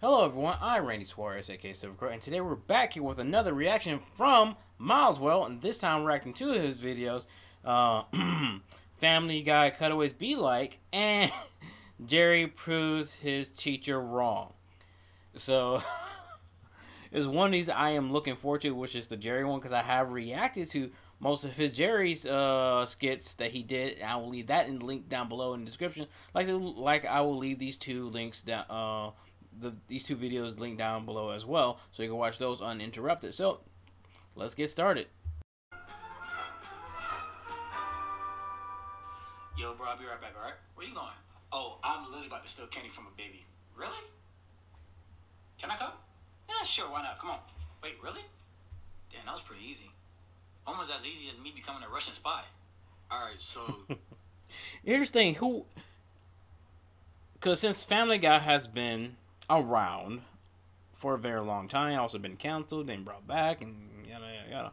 Hello everyone, I'm Randy Suarez, aka Silva Crow, and today we're back here with another reaction from MalsWRLD, and this time we're reacting to his videos, uh, Family Guy Cutaways Be Like, and Jerry proves his teacher wrong. So, it's one of these I am looking forward to, which is the Jerry one, because I have reacted to most of his Jerry's uh, skits that he did. I will leave that in the link down below in the description. Like, like I will leave these two links down. Uh, the these two videos linked down below as well, so you can watch those uninterrupted. So, let's get started. Yo, bro, I'll be right back, alright? Where you going? Oh, I'm literally about to steal candy from a baby. Really? Can I come? Yeah, sure, why not? Come on. Wait, really? Damn, that was pretty easy. Almost as easy as me becoming a Russian spy. Alright, so. Interesting, who. Because since Family Guy has been around for a very long time. Also been canceled and brought back and yada yada yada.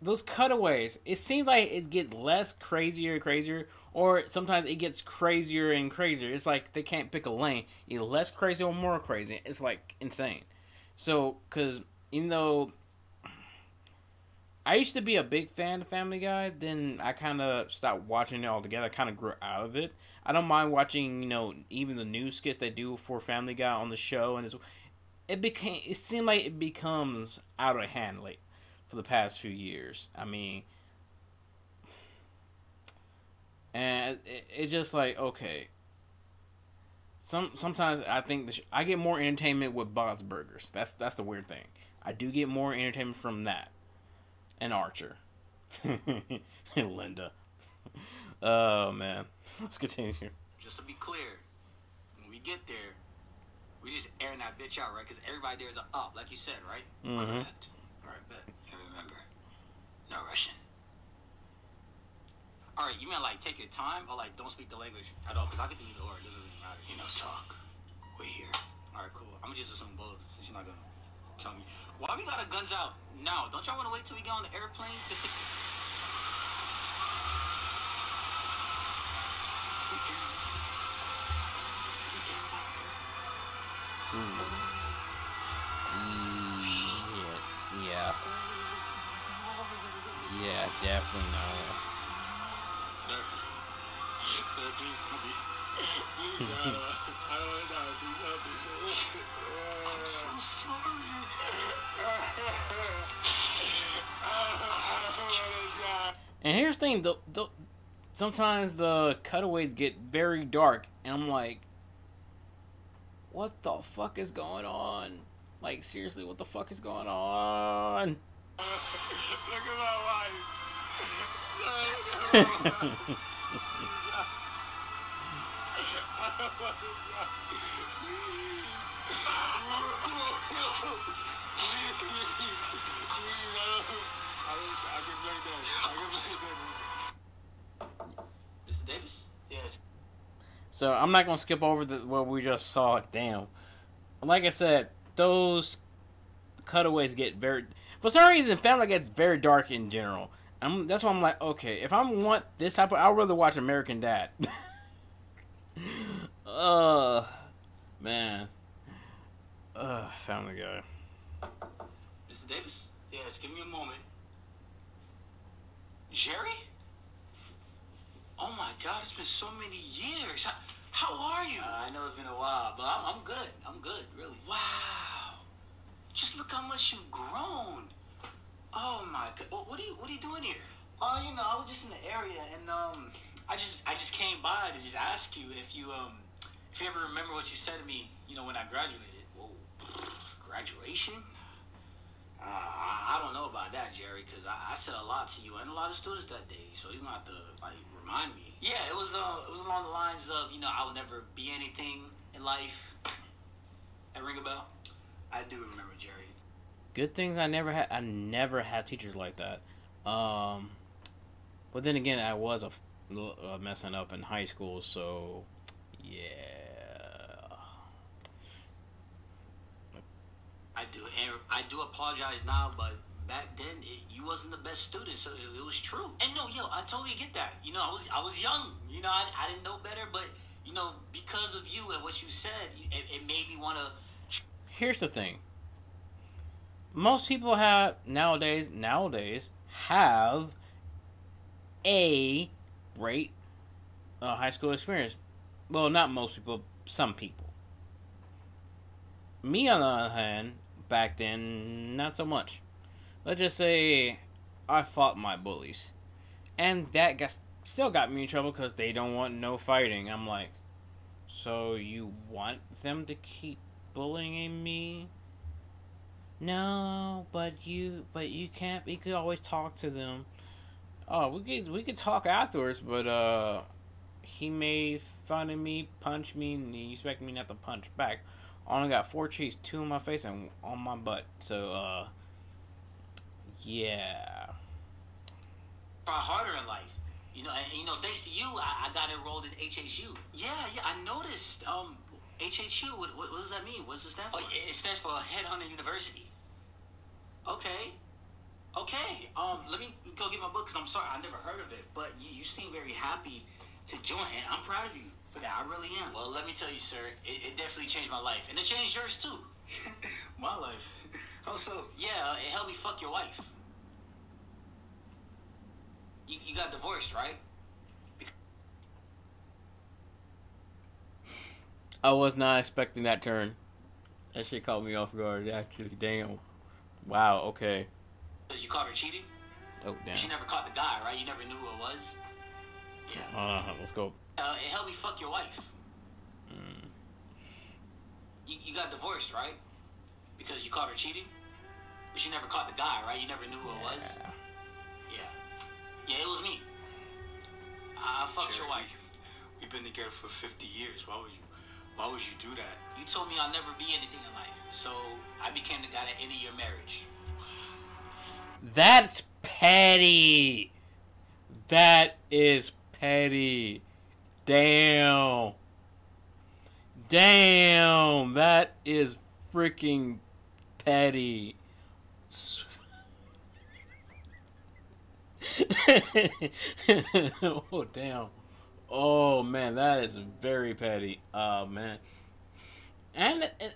Those cutaways, it seems like it gets less crazier and crazier, or sometimes it gets crazier and crazier. It's like they can't pick a lane. Either less crazy or more crazy. It's like insane. So, because even though I used to be a big fan of Family Guy. Then I kind of stopped watching it altogether. I kind of grew out of it. I don't mind watching, you know, even the new skits they do for Family Guy on the show, and it became. It seemed like it becomes out of hand, like for the past few years. I mean, and it, it's just like okay. Some sometimes I think the I get more entertainment with Bob's Burgers. That's that's the weird thing. I do get more entertainment from that and Archer. Linda. Oh man. Let's continue here. Just to be clear, when we get there, we just airing that bitch out, right? Because everybody there is a up, like you said, right? Mm-hmm. Correct. All right, bet. And remember, no Russian. All right, you mean like take your time or like don't speak the language at all? Because I could do either or. It doesn't really matter. You know, talk. We're here. All right, cool. I'm gonna just assume both since you're not gonna tell me. Why we got our guns out now? Don't y'all want to wait till we get on the airplane to take? Yeah, yeah, yeah, definitely not. Sir, sir, please me. Uh, I don't want to die. Please me. I'm so sorry. And here's the thing, the, the sometimes the cutaways get very dark, and I'm like, what the fuck is going on? Like seriously, what the fuck is going on? Look at my wife. Son. Mr. Davis? Yes. So I'm not gonna skip over the what we just saw. Damn. Like I said, those cutaways get very. For some reason, Family gets very dark in general. I'm, that's why I'm like, okay, if I want this type of, I'd rather watch American Dad. uh, man. Uh, Family Guy. Mr. Davis? Yes, give me a moment. Jerry? Oh my God, it's been so many years. How, how are you? Uh, I know it's been a while, but I'm, I'm good. I'm good, really. Wow. Just look how much you've grown. Oh my God. What, what are you What are you doing here? Oh, you know, I was just in the area, and um, I just I just came by to just ask you if you um if you ever remember what you said to me, you know, when I graduated. Whoa, graduation? Uh, I, I don't know about that, Jerry, because I, I said a lot to you and a lot of students that day, so you're gonna have to like remind me. Yeah, it was uh, it was along the lines of you know I would never be anything in life. That ring a bell? I do remember, Jerry. Good things I never had. I never had teachers like that. Um, but then again, I was a, a messing up in high school, so yeah. I do, and I do apologize now, but back then it, you wasn't the best student, so it, it was true. And no, yo, I totally get that. You know, I was I was young. You know, I, I didn't know better, but you know, because of you and what you said, it, it made me want to. Here's the thing. Most people have nowadays nowadays have a great uh, high school experience. Well, not most people, some people. Me, on the other hand, back then, not so much. Let's just say I fought my bullies. And that got, still got me in trouble because they don't want no fighting. I'm like, so you want them to keep bullying me? No, but you, but you can't. You could always talk to them. Oh, we could we could talk afterwards, but uh, he made fun of me, punch me, and he expected me not to punch back. I only got four cheeks, two on my face and on my butt. So uh, yeah. Try harder in life. You know, and, you know, thanks to you, I, I got enrolled in HHU. Yeah, yeah, I noticed. Um, HHU, what, what, what does that mean? What does it stand for? Oh, it stands for Headhunter University. Okay. Okay. Um, let me go get my book because I'm sorry I never heard of it, but you, you seem very happy to join, and I'm proud of you for that. I really am. Well, let me tell you, sir, it, it definitely changed my life, and it changed yours too. my life. How so? Yeah, it helped me fuck your wife. You, you got divorced, right? I was not expecting that turn. That shit caught me off guard. Actually, damn. Wow. Okay. Because you caught her cheating. Oh damn. She never caught the guy, right? You never knew who it was. Yeah. Uh, let's go. Uh, it helped me fuck your wife. Mm. You, you got divorced, right? Because you caught her cheating? But she never caught the guy, right? You never knew who it was? Yeah. Yeah, it was me. I fucked Jerry, your wife. We've been together for 50 years. Why would you why would you do that? You told me I'll never be anything in life. So I became the guy that ended your marriage. That's petty. That is petty. Damn. Damn. That is freaking petty. oh, damn. Oh, man. That is very petty. Oh, man. And, and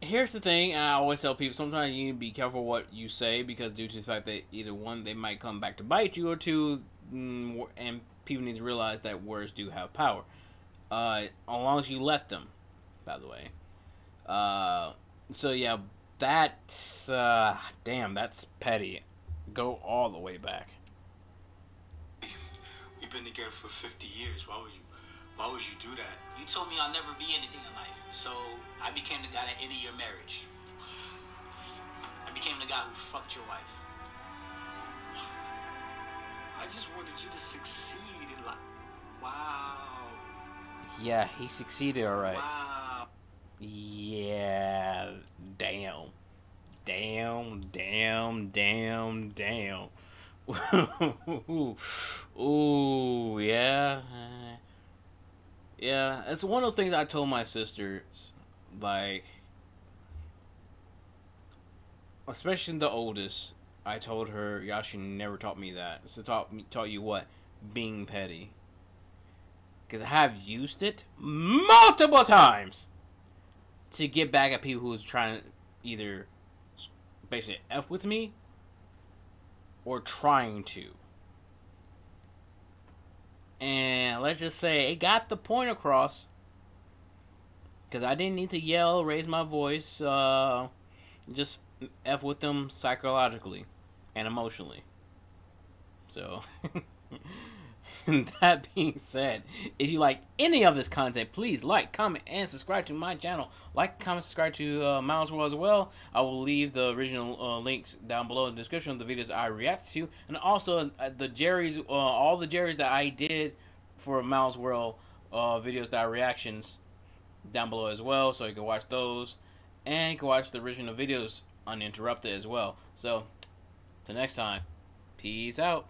here's the thing I always tell people sometimes you need to be careful what you say because due to the fact that either one, they might come back to bite you, or two, mm, and people need to realize that words do have power. Uh, as long as you let them, by the way. Uh, so yeah, that's uh, damn, that's petty. Go all the way back. We've been together for 50 years. Why would you? Why would you do that? You told me I'll never be anything in life, so I became the guy that ended your marriage. I became the guy who fucked your wife. I just wanted you to succeed in life. Wow. Yeah, he succeeded alright. Wow. Yeah. Damn. Damn, damn, damn, damn. Ooh, yeah. Yeah, it's one of those things I told my sisters, like, especially the oldest. I told her, Yashi never taught me that. So taught me taught you what? Being petty. Because I have used it multiple times to get back at people who's trying to either basically F with me or trying to. And let's just say it got the point across. Because I didn't need to yell, raise my voice, uh, just F with them psychologically and emotionally. So, that being said, if you like any of this content, please like, comment, and subscribe to my channel. Like, comment, subscribe to uh, MalsWRLD as well. I will leave the original uh, links down below in the description of the videos I react to. And also, uh, the Jerry's, uh, all the Jerry's that I did for MalsWRLD uh, videos that are reactions down below as well. So you can watch those. And you can watch the original videos uninterrupted as well. So, till next time, peace out.